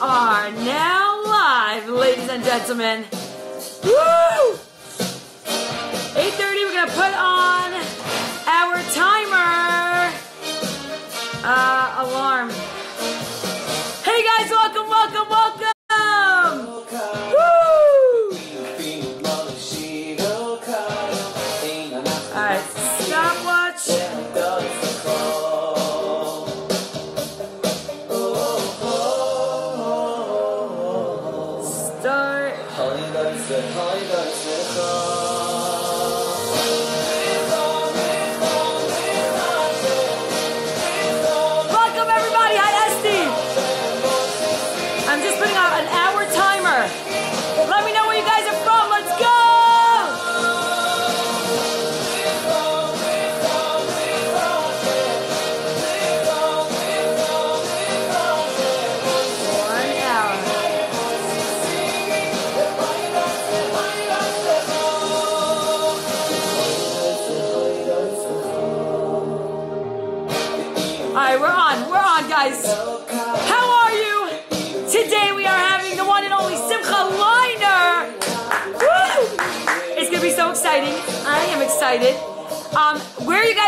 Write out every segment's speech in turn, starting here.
are now live, ladies and gentlemen. Woo! 8.30, we're gonna put on our timer uh, alarm. Hey guys, welcome, welcome, welcome!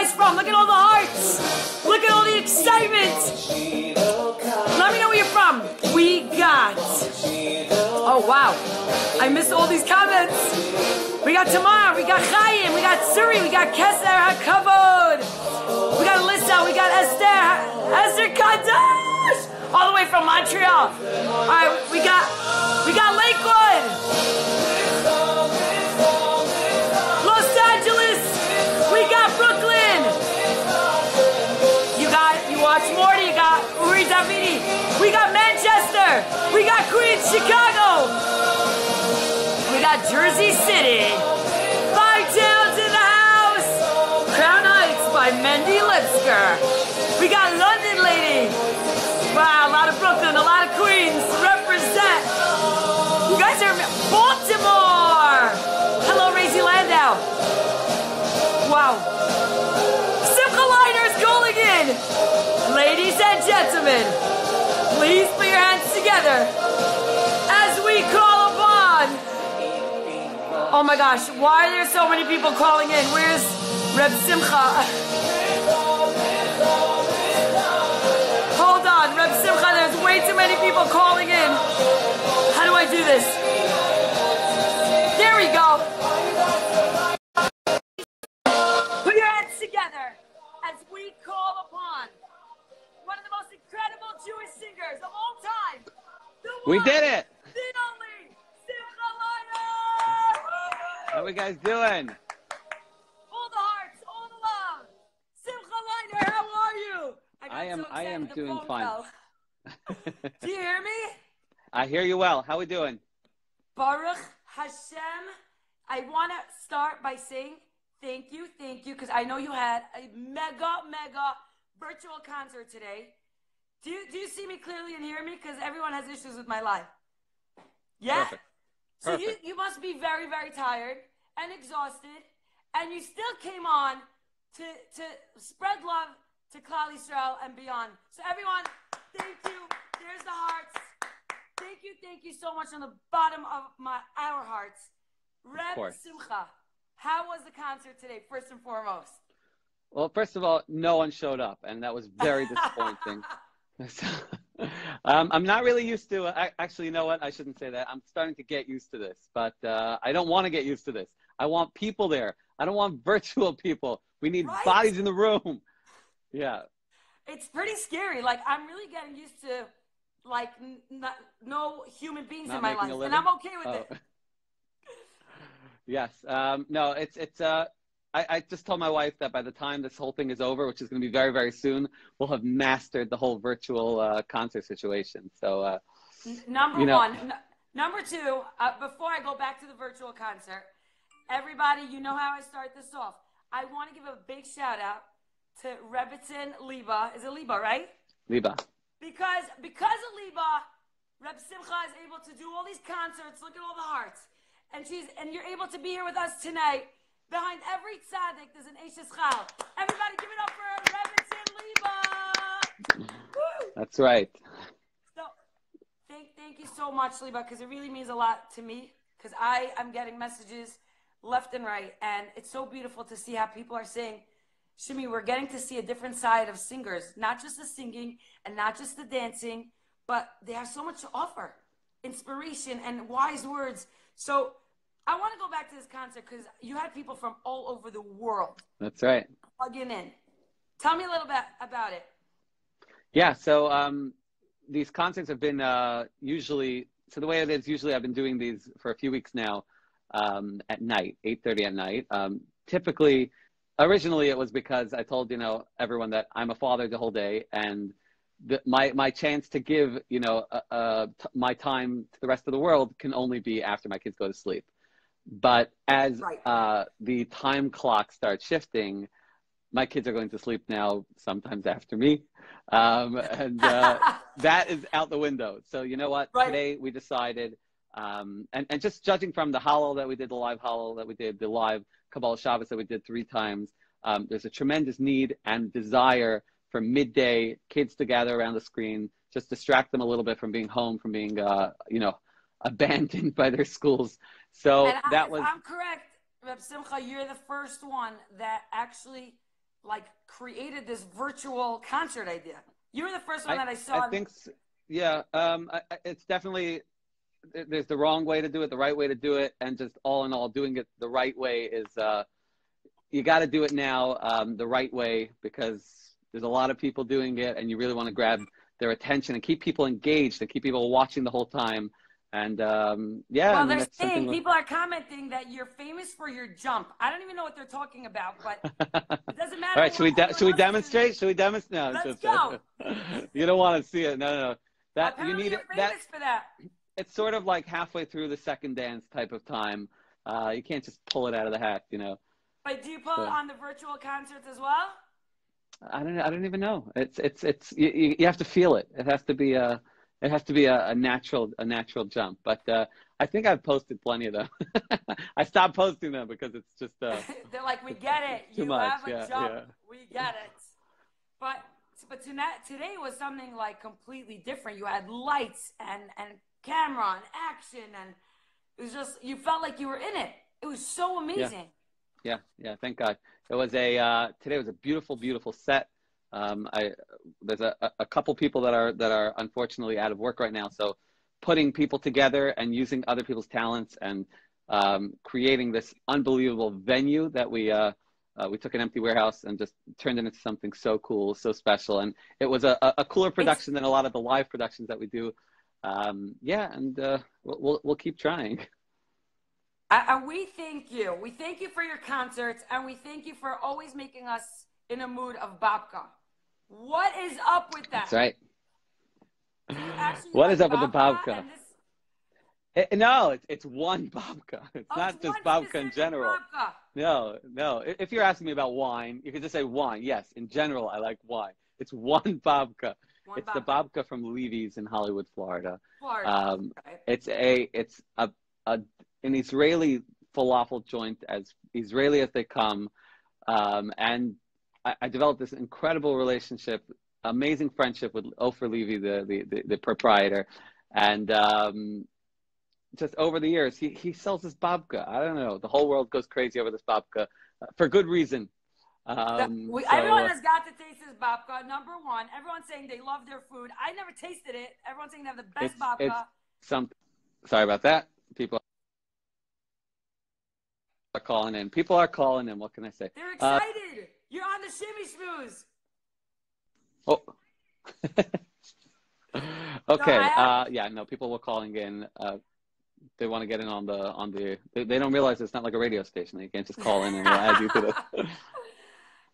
Guys from? Look at all the hearts. Look at all the excitement. Let me know where you're from. We got. Oh wow, I missed all these comments. We got Tamar, we got Chaim, we got Suri, we got Keser Hakavod. We got Alyssa, we got Esther, Esther Kadash, all the way from Montreal. All right, we got, we got Lakewood, we got Queens, Chicago, we got Jersey City, Five Towns in the house, Crown Heights by Mendy Lipsker. We got London Lady. Wow, a lot of Brooklyn, a lot of Queens. Represent. You guys are Baltimore. Hello, Razy Landau. Wow. Simcha Leiners calling in. Ladies and gentlemen, please your hands together as we call upon. Oh my gosh, why are there so many people calling in? Where's Reb Simcha? Hold on, Reb Simcha, there's way too many people calling in. How do I do this? There we go. We did it. The only Simcha Leiner! How we guys doing? All the hearts, all the love. Simcha Leiner, how are you? got I am- so I am doing fine. Do you hear me? I hear you well. How we doing? Baruch Hashem. I want to start by saying thank you, thank you, because I know you had a mega, mega virtual concert today. Do you, do you see me clearly and hear me? Because everyone has issues with my life. Yeah? Perfect. So you, Perfect. you must be very, very tired and exhausted, and you still came on to, to spread love to Klal Yisrael and beyond. So everyone, thank you. There's the hearts. Thank you, thank you so much on the bottom of my our hearts. Reb. Simcha, how was the concert today, first and foremost? Well, first of all, no one showed up, and that was very disappointing. um, I'm not really used to. I, actually, you know what? I shouldn't say that. I'm starting to get used to this, but uh, I don't want to get used to this. I want people there. I don't want virtual people. We need Right? bodies in the room. Yeah. It's pretty scary. Like I'm really getting used to like not, no human beings Not in my life, and? I'm okay with Oh. it. yes. Um, no, it's it's. Uh, I, I just told my wife that by the time this whole thing is over, which is going to be very very soon, we'll have mastered the whole virtual uh, concert situation. So uh, Number You know- one. N- number two, uh, before I go back to the virtual concert, everybody, you know how I start this off. I want to give a big shout out to Rebbetzin Liba. Is it Liba, right? Liba. Because because of Liba, Reb Simcha is able to do all these concerts. Look at all the hearts, and she's and you're able to be here with us tonight. Behind every tzaddik, there's an Eishes Chayil. Everybody, give it up for Rebbetzin Liba. Woo! That's right. So, thank thank you so much, Liba, because it really means a lot to me. Because I am getting messages left and right, and it's so beautiful to see how people are saying, Shimmy, we're getting to see a different side of singers, not just the singing and not just the dancing, but they have so much to offer inspiration and wise words. So I want to go back to this concert because you had people from all over the world. That's right. Plugging in. Tell me a little bit about it. Yeah. So um, these concerts have been uh, usually so the way it is usually I've been doing these for a few weeks now um, at night, eight thirty at night. Um, typically, originally it was because I told you know everyone that I'm a father the whole day and the, my my chance to give you know uh, uh, t- my time to the rest of the world can only be after my kids go to sleep. But as Right. uh, the time clock starts shifting, my kids are going to sleep now. Sometimes after me, um, and uh, that is out the window. So you know what? Right. Today we decided, um, and and just judging from the hollow that we did, the live hollow that we did, the live Kabbalah Shabbos that we did three times, um, there's a tremendous need and desire for midday kids to gather around the screen, just distract them a little bit from being home, from being, uh, you know, abandoned by their schools. So and that if was I'm correct, Reb Simcha, you're the first one that actually like created this virtual concert idea. You were the first one that I saw. I think, yeah, um, I, I- it's definitely there's the wrong way to do it, the right way to do it, and just all in all, doing it the right way is uh, you got to do it now um, the right way because there's a lot of people doing it, and you really want to grab their attention and keep people engaged and keep people watching the whole time. And um, yeah, I well, mean, they're saying people are commenting that you're famous for your jump. I don't even know what they're talking about, but it doesn't matter. All right, should we de- should we demonstrate? Should we demonstrate? No, Let's go. you don't want to see it. No, no, no. That you need you're it. That famous for that. it's sort of like halfway through the second dance type of time. Uh, you can't just pull it out of the hat, you know. But do you put So- it on the virtual concerts as well? I don't. I don't even know. It's it's it's you, you you have to feel it. It has to be a it has to be a, a natural a natural jump. But uh, I think I've posted plenty of them. I stopped posting them because it's just uh, They're like, we get it. Too You much, have a yeah, jump. yeah. We get it. But but tonight, today was something like completely different. You had lights and and camera and action, and it was just you felt like you were in it. It was so amazing. yeah yeah. Thank God. It was a uh, today was a beautiful beautiful set. Um, I there's a, a- couple people that are that are unfortunately out of work right now. So putting people together and using other people's talents and um, creating this unbelievable venue that we uh, uh, we took an empty warehouse and just turned it into something so cool, so special, and it was a, a- cooler production than a lot of the live productions that we do. Um, yeah, and uh, we'll, we'll keep trying. And we thank you. We thank you for your concerts, and we thank you for always making us in a mood of babka. What is up with that? That's right. Do you actually What is up with the babka? this- Eh, no, it's it's one babka. It's Oh, not it's just babka in general. babka. No, no. If you're asking me about wine, you could just say wine. Yes, in general, I like wine. It's one babka. One It's the babka. babka from Levy's in Hollywood, Florida. Florida. Um, Okay. it's a it's a, a an Israeli falafel joint as Israeli as they come, um, and I, I developed this incredible relationship, amazing friendship with Ofer Levy, the the, the, the proprietor, and um, just over the years, he he sells this babka. I don't know, the whole world goes crazy over this babka uh, for good reason. Um, we, so, everyone uh, has got to taste this babka. Number one, everyone's saying they love their food. I never tasted it. Everyone's saying they have the best It's- babka. it's- some sorry about that. People are calling in. People are calling in. What can I say? They're Uh, excited. You're on the shimmy schmooze. Oh. okay. Uh, yeah. No. People were calling in. Uh, they want to get in on the on the. They, they don't realize it's not like a radio station. You can't just call in and we'll add you to the.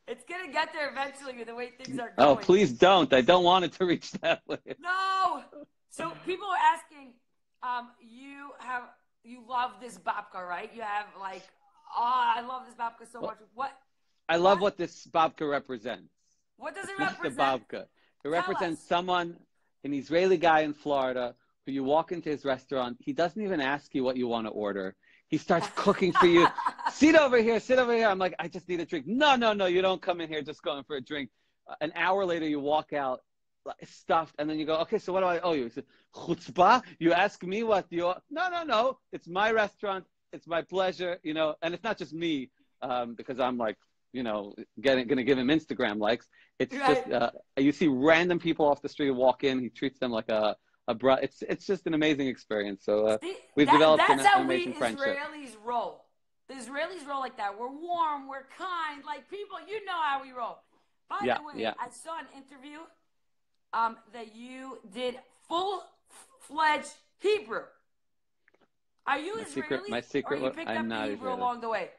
It's gonna get there eventually with the way things are going. Oh, please don't. I don't want it to reach that way. No. So people are asking, um, you have you love this babka, right? You have like, oh, I love this babka so much. What I love What? this babka represents. what does it not the represent? babka. It represents us. someone, an Israeli guy in Florida, who you walk into his restaurant. He doesn't even ask you what you want to order. He starts cooking for you. sit over here, sit over here. I'm like, I just need a drink. No, no, no, you don't come in here just going for a drink. Uh, An hour later, you walk out, stuffed, and then you go, okay, so what do I owe you? He chutzpah? You ask me what you? No, no, no. It's my restaurant. It's my pleasure, you know, and it's not just me um, because I'm like, you know, getting going to give him Instagram likes. It's Right. just uh, you see random people off the street walk in. He treats them like a a bro. It's it's just an amazing experience. So uh, See, We've that- developed that's an how amazing we friendship. Israelis roll. The Israelis roll like that. We're warm. We're kind. Like people, you know how we roll. By Yeah, the way, yeah. I saw an interview um, that you did full fledged Hebrew. Are you My Israeli? secret- my secret or you picked I'm up Hebrew Israeli. along the way?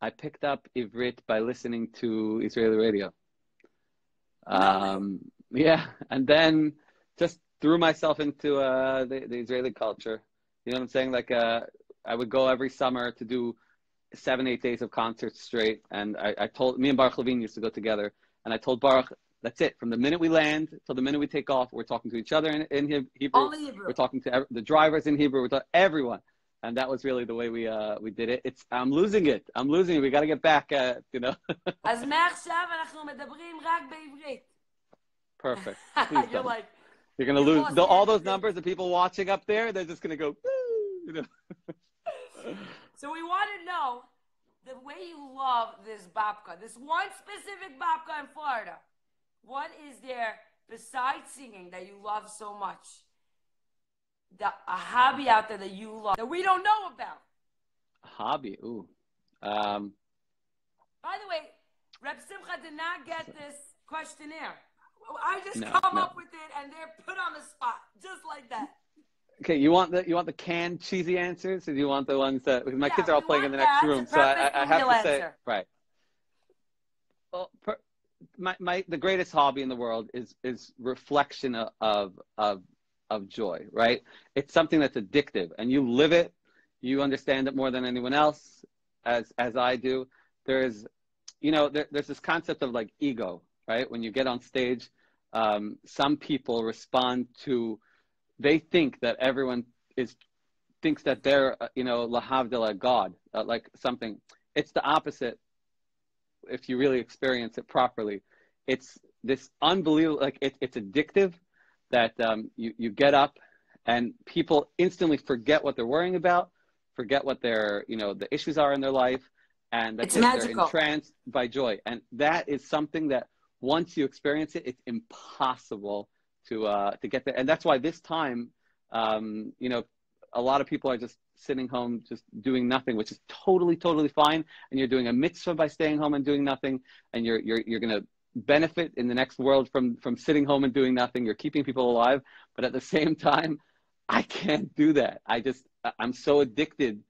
I picked up Ivrit by listening to Israeli radio. Um, yeah, and then just threw myself into uh, the, the Israeli culture. You know what I'm saying? Like, uh, I would go every summer to do seven, eight days of concerts straight. And I, I told me and Baruch Levine used to go together. And I told Baruch, that's it. From the minute we land till the minute we take off, we're talking to each other in, in Hebrew. Hebrew. We're talking to ev- the drivers in Hebrew. We're talking everyone, and that was really the way we uh, we did it. It's I'm losing it. I'm losing it. We got to get back. Uh, you know, אז מעכשיו אנחנו מדברים רק בעברית. perfect. Please You're don't. like, You're gonna you lose lost the, all everything. those numbers of people watching up there. They're just gonna go. "Woo," You know. So we want to know the way you love this babka, this one specific babka in Florida. What is there besides singing that you love so much? The, a hobby out there that you love that we don't know about. Hobby. Ooh. Um, By the way, Reb Simcha did not get this questionnaire. I just No, come no. up with it and they're put on the spot, just like that. okay, you want the you want the canned cheesy answers, or do you want the ones that because my Yeah, kids are all playing in the next room? So I, I, I have to say answer. right. Well, per, my, my the greatest hobby in the world is is reflection of, of of joy. Right? It's something that's addictive, and you live it. You understand it more than anyone else, as as I do. There's, you know, there, there's this concept of like ego, right? When you get on stage, um, some people respond to, they think that everyone is thinks that they're, uh, you know, lahavdillah, God, uh, like something. It's the opposite. If you really experience it properly, it's this unbelievable, like it, it's addictive. That um, you you get up, and people instantly forget what they're worrying about, forget what their you know the issues are in their life, and that's It's it. They're entranced by joy, and that is something that once you experience it, it's impossible to uh, to get there. And that's why this time, um, you know, a lot of people are just sitting home, just doing nothing, which is totally, totally fine. And you're doing a mitzvah by staying home and doing nothing, and you're you're you're gonna benefit in the next world from from sitting home and doing nothing. You're keeping people alive, but at the same time, I can't do that. I just I'm so addicted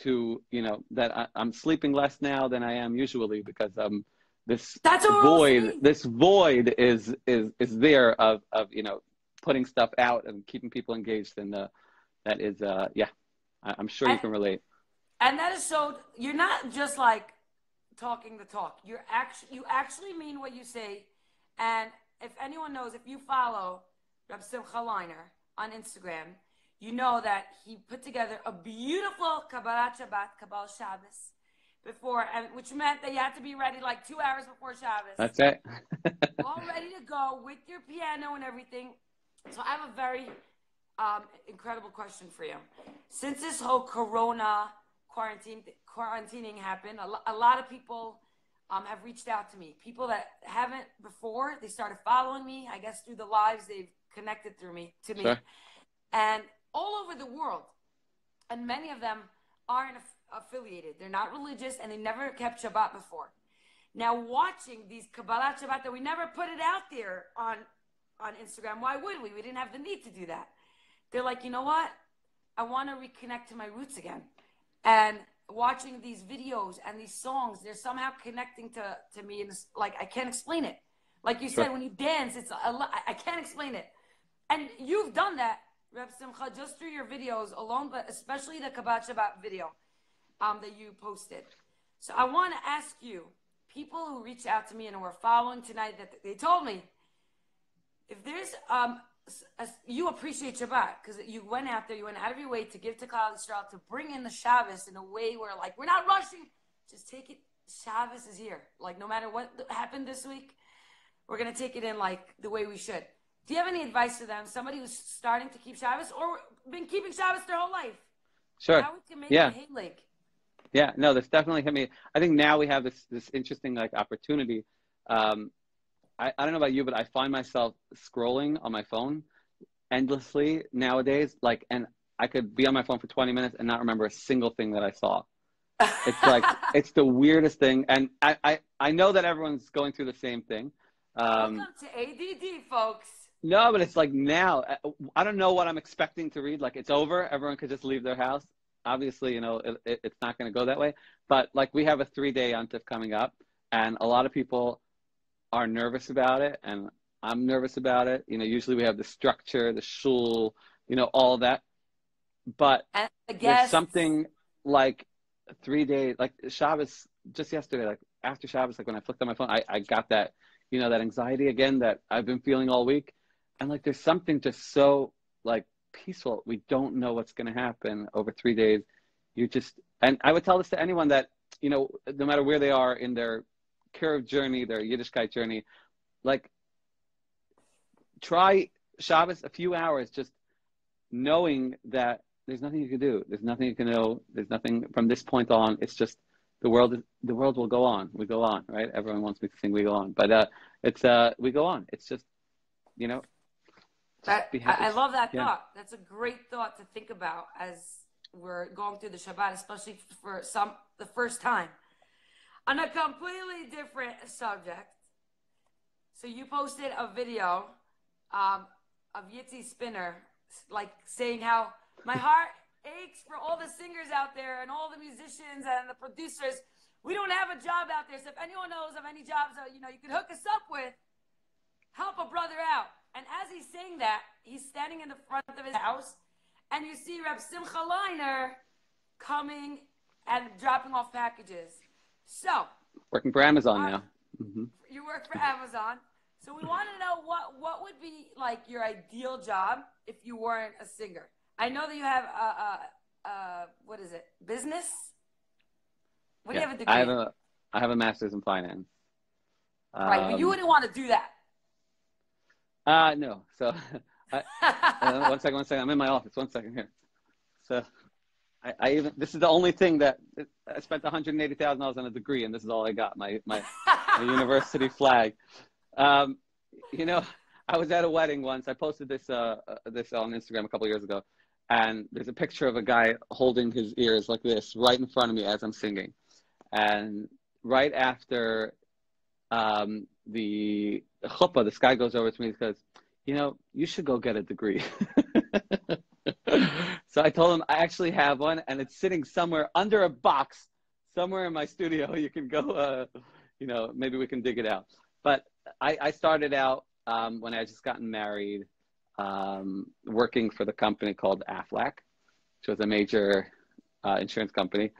to you know that I, I'm sleeping less now than I am usually because um this That's void this void is is is there of of you know putting stuff out and keeping people engaged and uh, that is uh yeah I, I'm sure you can relate And that is so you're not just like talking the talk. You're actually you actually mean what you say. And if anyone knows, if you follow Reb Simcha Leiner on Instagram, you know that he put together a beautiful Kabbalah Shabbat, Kabbalah Shabbos before, and which meant that you had to be ready like two hours before Shabbos. that's it all ready to go with your piano and everything. So I have a very um, incredible question for you. Since this whole Corona quarantine quarantining happened, a, lo- a lot of people um, have reached out to me. People that haven't before, they started following me. I guess through the lives they've connected through me to me, Sure. and all over the world. And many of them aren't aff- affiliated. They're not religious, and they never kept Shabbat before. Now, watching these Kabbalah Shabbat that we never put it out there on on Instagram. Why would we? We didn't have the need to do that. They're like, you know what? I want to reconnect to my roots again. And watching these videos and these songs, they're somehow connecting to to me, and it's like I can't explain it. Like you said, when you dance, it's a lot. I- can't explain it. And you've done that, Reb Simcha, just through your videos alone, but especially the Kabbalah Shabbat video um, that you posted. So I want to ask you, people who reached out to me and were following tonight, that they told me, if there's um, you appreciate Shabbat because you went out there, you went out of your way to give to Klal to bring in the Shabbos in a way where like we're not rushing, just take it. Shabbos is here. Like no matter what happened this week, we're gonna take it in like the way we should. Do you have any advice to them? Somebody who's starting to keep Shabbos or been keeping Shabbos their whole life? Sure. How we can make Yeah. it like. Yeah, no, that's definitely hit me. I think now we have this this interesting like opportunity. Um, I, I don't know about you, but I find myself scrolling on my phone endlessly nowadays. Like, and I could be on my phone for 20 minutes and not remember a single thing that I saw. It's like it's the weirdest thing, and I I, I know that everyone's going through the same thing. Um, Welcome to ADD, folks. no, but it's like now uh, I don't know what I'm expecting to read. Like it's over, everyone could just leave their house. Obviously, you know it, it, it's not going to go that way. But like we have a three day Yontif coming up, and a lot of people are nervous about it, and I'm nervous about it. You know, usually we have the structure, the shul, you know, all that. But there's something like three days, like Shabbos, just yesterday, like after Shabbos, like when I flicked on my phone, I, I got that, you know, that anxiety again that I've been feeling all week. And like there's something just so like peaceful. We don't know what's going to happen over three days. You just, and I would tell this to anyone that, you know, no matter where they are in their curve journey, their Yiddishkeit journey, like try Shabbos a few hours just knowing that there's nothing you can do. There's nothing you can know. There's nothing from this point on. It's just the world. Is, the world will go on. We go on, right? Everyone wants me to sing "We Go On," but uh, it's uh, we go on. It's just, you know. That, I, I love that Yeah. thought. That's a great thought to think about as we're going through the Shabbat, especially for some the first time. On a completely different subject. So you posted a video um, of Yitzi Spinner, like saying how my heart aches for all the singers out there and all the musicians and the producers. We don't have a job out there. So if anyone knows of any jobs that you know you can hook us up with, help a brother out. And as he's saying that, he's standing in the front of his house, and you see Reb Simcha Leiner coming and dropping off packages. So Working for Amazon Uh, now. hmm you work for Amazon. So we want to know what what would be like your ideal job if you weren't a singer. I know that you have a, a, a what is it? Business. What do you have a degree? I have a I have a master's in finance. right, but you Um, wouldn't want to do that. Uh, no. So, I, uh, one second, one second. I'm in my office. One second here. So, I, I even this is the only thing that I spent 180 thousand dollars on a degree, and this is all I got. My my, my university flag. Um, you know, I was at a wedding once. I posted this uh uh, this on Instagram a couple years ago, and there's a picture of a guy holding his ears like this right in front of me as I'm singing, and right after um, the chuppah, this guy goes over to me and says, you know, you should go get a degree. so I told him I actually have one and it's sitting somewhere under a box, somewhere in my studio. You can go, uh, you know, maybe we can dig it out. But I, I started out um, when I just gotten married, um, working for the company called Aflac, which was a major uh, insurance company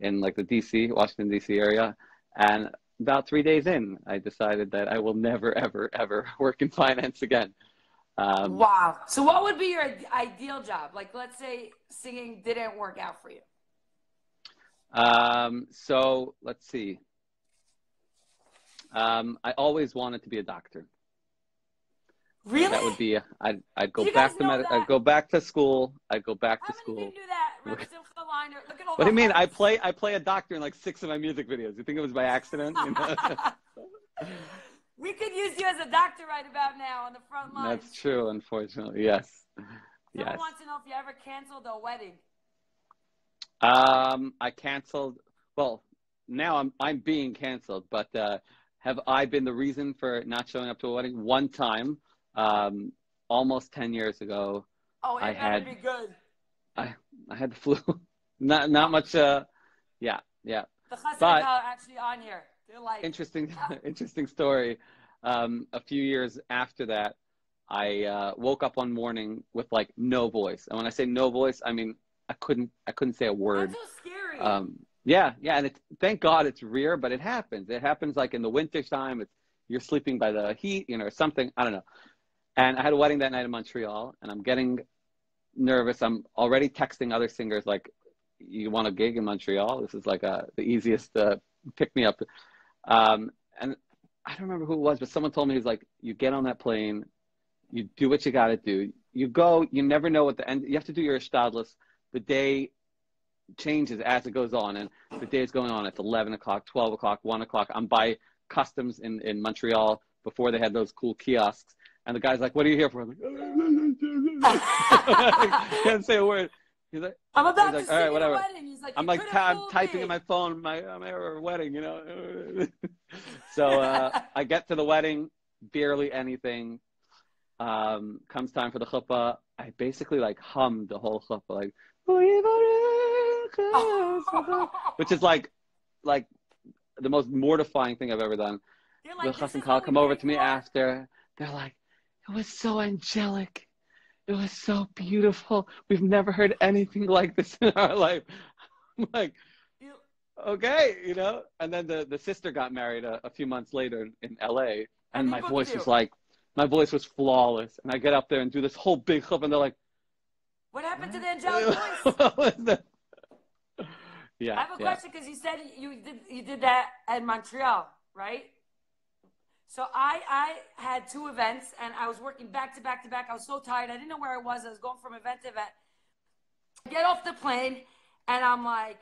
in like the DC, Washington, DC area. And about three days in, I decided that I will never, ever, ever work in finance again. Um, wow. So what would be your ideal job? Like, let's say singing didn't work out for you. um, so let's see. Um, I always wanted to be a doctor. Really? That would be. I'd, I'd go back to med- I'd go back to school. I'd go back How to school. do that? Reb Simcha Leiner. Look at all What do you mean? I play I play a doctor in like six of my music videos. You think it was by accident? You know? we could use you as a doctor right about now on the front lines. That's true. Unfortunately, yes, Someone yes. wants to know if you ever canceled a wedding. Um, I canceled. Well, now I'm I'm being canceled. But uh, have I been the reason for not showing up to a wedding? One time, um, almost ten years ago, Oh, it I had- be good. I I had the flu. not not much. Uh, yeah, yeah. The but- actually on here. They're like, interesting interesting story. Um, a few years after that i uh, woke up one morning with like no voice. And when i say no voice i mean i couldn't i couldn't say a word. That's so scary. um, yeah yeah and it's thank god it's rare but it happens. It happens like in the winter time it's you're sleeping by the heat you know or something. I don't know. And i had a wedding that night in montreal and i'm getting nervous. I'm already texting other singers like you want a gig in montreal? This is like a, the easiest uh, pick me up um, and I don't remember who it was, but someone told me he's like, you get on that plane, You do what you got to do. You go. You never know what the end. You have to do your shtadlis. The day changes as it goes on, and the day is going on. It's eleven o'clock, twelve o'clock, one o'clock. I'm by customs in in Montreal before they had those cool kiosks, and the guy's like, "What are you here for?" I'm like, can't say a word. He's like, I'm about like, to all sing right, whatever. wedding. Like, I'm like, I'm typing me." in my phone. My I'm at a wedding, you know. so uh, I get to the wedding, barely anything. Um, comes time for the chuppah. I basically like hummed the whole chuppah, like, which is like, like the most mortifying thing I've ever done. You're the like, "This chassan is kala what we come over to me for?" after. They're like, it was so angelic. It was so beautiful. We've never heard anything like this in our life. I'm like, okay, you know. And then the, the sister got married a, a few months later in, in LA, and, my voice was like, my voice was flawless. And I get up there and do this whole big clip, and they're like, What happened to the angelic voice? what was that? Yeah, I have a yeah. question because you said you did you did that at Montreal, right? So I I had two events and I was working back to back to back. I was so tired. I didn't know where I was. I was going from event to event. I get off the plane and I'm like,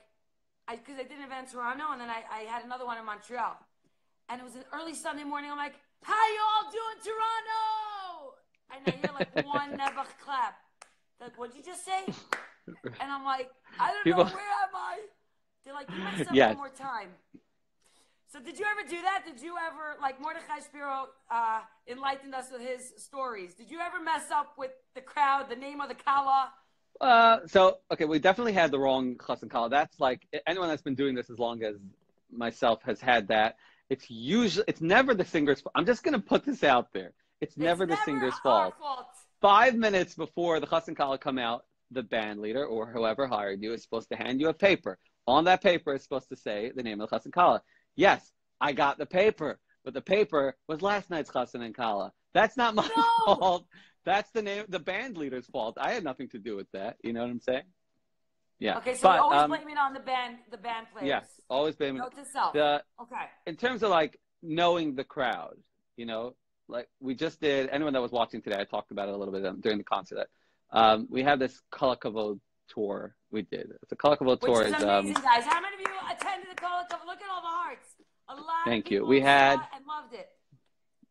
I because I did an event in Toronto and then I, I had another one in Montreal, and it was an early Sunday morning. I'm like, how y'all doing, Toronto? And I hear like one nebuch clap. Like, what'd you just say? And I'm like, I don't People- know, where am I? They're like, you messed up Yes. one more time. So did you ever do that? Did you ever, like Mordechai Shapiro uh, enlightened us with his stories. Did you ever mess up with the crowd, the name of the kala? Uh, so okay, we definitely had the wrong chassan kala. That's like anyone that's been doing this as long as myself has had that. It's usually it's never the singer's. fault. I'm just gonna put this out there. It's never it's the singer's fault. fault. Five minutes before the chassan kala come out, the band leader or whoever hired you is supposed to hand you a paper. On that paper is supposed to say the name of the chassan kala. Yes, I got the paper, but the paper was last night's chassan and kala. That's not my No! fault. That's the name, the band leader's fault. I had nothing to do with that. You know what I'm saying? Yeah. Okay, so but, always um, blame it on the band, the band players. Yes, always blame it. Note to self. The okay. in terms of like knowing the crowd, you know, like we just did. Anyone that was watching today, I talked about it a little bit um, during the concert. Um, we had this Kolakavo tour. We did. It's a Which tour is is amazing, um, guys. How many of you attended the call? Look at all the hearts. A lot Thank of you. We had- and loved it.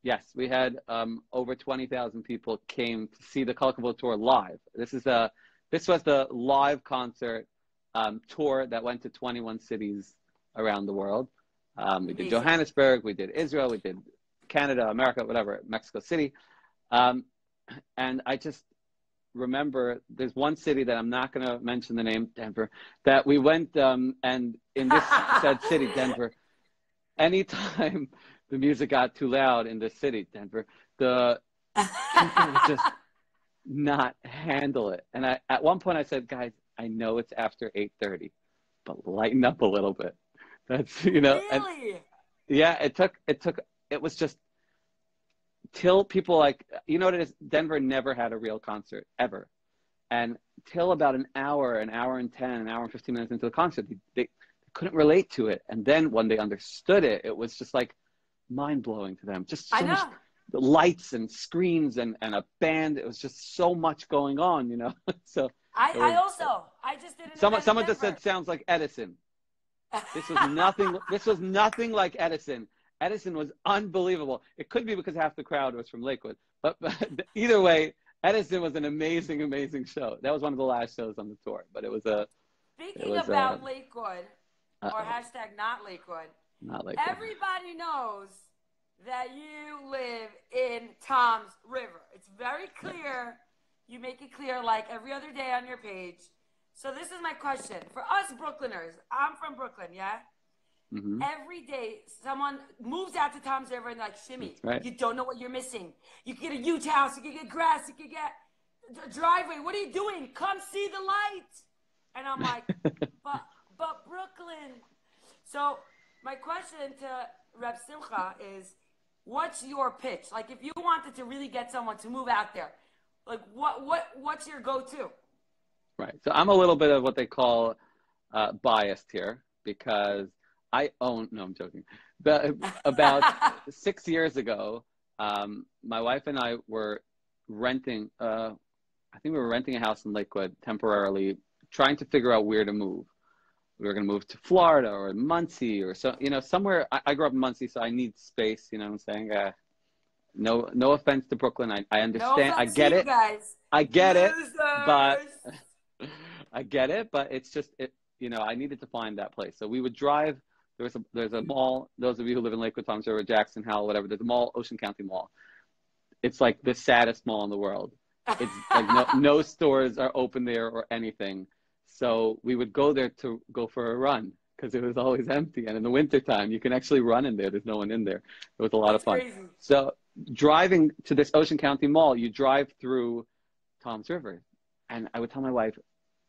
Yes, we had um, over twenty thousand people came to see the Kolakavo tour live. This is a this was the live concert um, tour that went to twenty one cities around the world. Um, we did Johannesburg, we did Israel, we did Canada, America, whatever, Mexico City. Um, and I just remember there's one city that I'm not going to mention the name, Denver, that we went um, and in this said city, Denver, anytime the music got too loud in the city, Denver, the people just not handle it. And I, at one point I said, guys, I know it's after 8.30, but lighten up a little bit. That's, you know, and really? yeah, it took it took it was just till people like you know what it is. Denver never had a real concert ever, and till about an hour, an hour and ten, an hour and fifteen minutes into the concert, they, they couldn't relate to it. And then when they understood it, it was just like mind blowing to them. Just so I know. much lights and screens and and a band. It was just so much going on, you know. so I, It I also, I just did an someone someone just said sounds like Edison. This was nothing. this was nothing like Edison. Edison was unbelievable. It could be because half the crowd was from Lakewood, but, but either way, Edison was an amazing, amazing show. That was one of the last shows on the tour, but it was a Speaking was, about uh, Lakewood, uh, or hashtag not Lakewood, not Lakewood. everybody knows that you live in Tom's River. It's very clear. You make it clear like every other day on your page. So this is my question for us Brooklyners. I'm from Brooklyn, yeah. Mhm. Every day, someone moves out to Tom's River and like, Shimmy, right. you don't know what you're missing. You can get a huge house, you can get grass, you can get a driveway. What are you doing? Come see the light. And I'm like, but but Brooklyn. So my question to Reb Simcha is, what's your pitch? Like, if you wanted to really get someone to move out there, like what what what's your go-to? Right. So I'm a little bit of what they call uh, biased here because I own. No, I'm joking. But about six years ago, um, my wife and I were renting. Uh, I think we were renting a house in Lakewood temporarily, trying to figure out where to move. We were going to move to Florida or Monsey or so, you know, somewhere. I, I grew up in Monsey, so I need space. You know what I'm saying? Uh, no, no offense to Brooklyn. I, I understand. No I get it. Guys. I get it. But I get it. But it's just it. You know, I needed to find that place. So we would drive. There was a there's a mall. Those of you who live in Lakewood, Toms River, Jackson, Howell, whatever. There's a mall, Ocean County Mall. It's like the saddest mall in the world. It's like no no stores are open there or anything. So we would go there to go for a run because it was always empty. And in the wintertime, you can actually run in there. There's no one in there. It was a lot That's of fun. crazy. So driving to this Ocean County Mall, you drive through Tom's River. And I would tell my wife,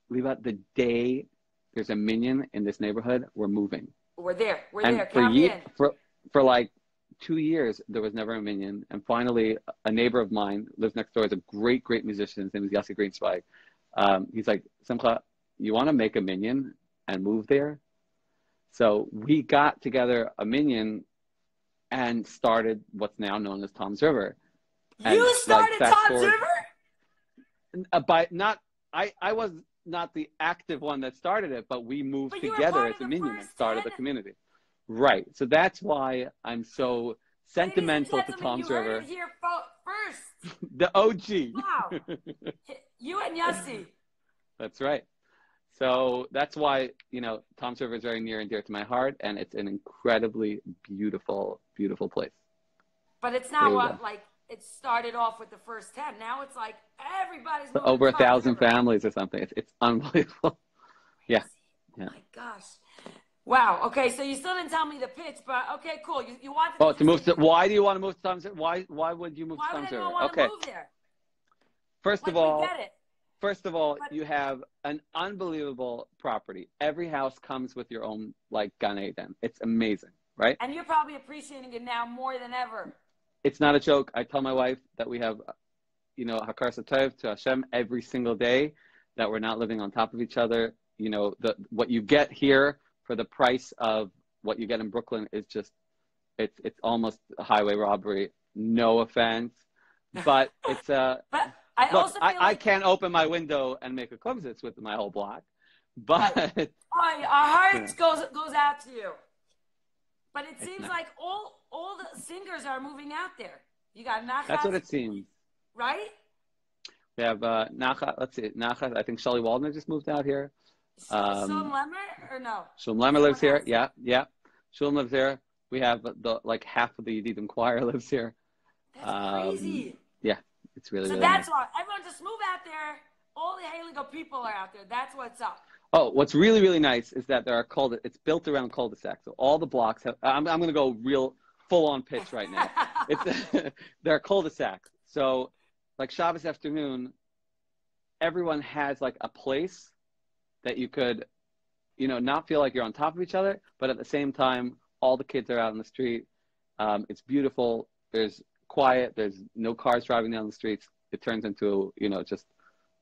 leave out the day there's a minion in this neighborhood, we're moving. We're there. We're and there. for, ye- for, for like two years, there was never a minion. And finally, a neighbor of mine lives next door, is a great, great musician. His name is Yossi Greenspike. Um, he's like, Simcha, you want to make a minion and move there? So we got together a minion and started what's now known as Tom's River. And, You started fast Tom's forward- River? Uh, by not, I, I was not the active one that started it, but we moved But together as a minion and started the community. Right. So that's why I'm so sentimental to Tom's you River. here first. The OG. Wow. You and Yossi. That's right. So that's why, you know, Tom's River is very near and dear to my heart, and it's an incredibly beautiful, beautiful place. But it's not what go. like it started off with the first ten. Now it's like everybody's Over a thousand River. families or something. It's, it's unbelievable. Yeah. Oh yeah. My gosh. Wow. Okay, so you still didn't tell me the pitch, but okay, cool. You you wanted Oh, to move to, why do you want to move to Tom's River? Why, why would you move Why to Tom's River? want Okay. to move there? First Like, of all, get it. First of all, you have an unbelievable property. Every house comes with your own like Gan Eden. It's amazing, right? And you're probably appreciating it now more than ever. It's not a joke. I tell my wife that we have, you know, Hakaras Hatov to Hashem every single day, that we're not living on top of each other. You know, the what you get here for the price of what you get in Brooklyn is just, it's it's almost a highway robbery. No offense, but it's a. But I Look, also feel I, I can't open my window and make a clumsits with my whole block, but oh, our heart Yeah. goes goes out to you. But it seems like all all the singers are moving out there. You got Nachas, that's what it seems. right? We have uh, Nacha. Let's see, Nacha. I think Shelly Waldner just moved out here. Um, Shulem Lemmer or no? Shulem Lemmer lives here. else? Yeah, yeah. Shulem lives here. We have the like half of the Yedidim choir lives here. That's Um, crazy. It's really So really that's nice. why everyone just move out there. All the Haligo people are out there. That's what's up. Oh, what's really really nice is that there are cul It's built around cul-de-sacs. So all the blocks have. I'm I'm going to go real full on pitch right now. it's there are cul-de-sacs. So like Shabbos afternoon, everyone has like a place that you could, you know, not feel like you're on top of each other, but at the same time, all the kids are out in the street. Um, it's beautiful. There's quiet. There's no cars driving down the streets. It turns into, you know, just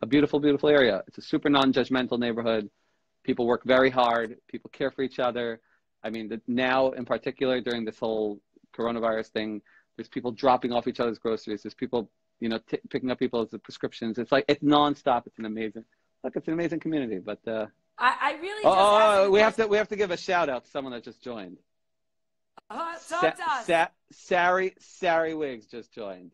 a beautiful, beautiful area. It's a super non-judgmental neighborhood. People work very hard. People care for each other. I mean, the, now in particular during this whole coronavirus thing, there's people dropping off each other's groceries. There's people, you know, t- picking up people's prescriptions. It's like it's nonstop. It's an amazing, look, it's an amazing community. But uh, I, I really oh, oh, oh, we have to we have to give a shout out to someone that just joined. Sa- to us. Sa- Sari Sari Wiggs just joined.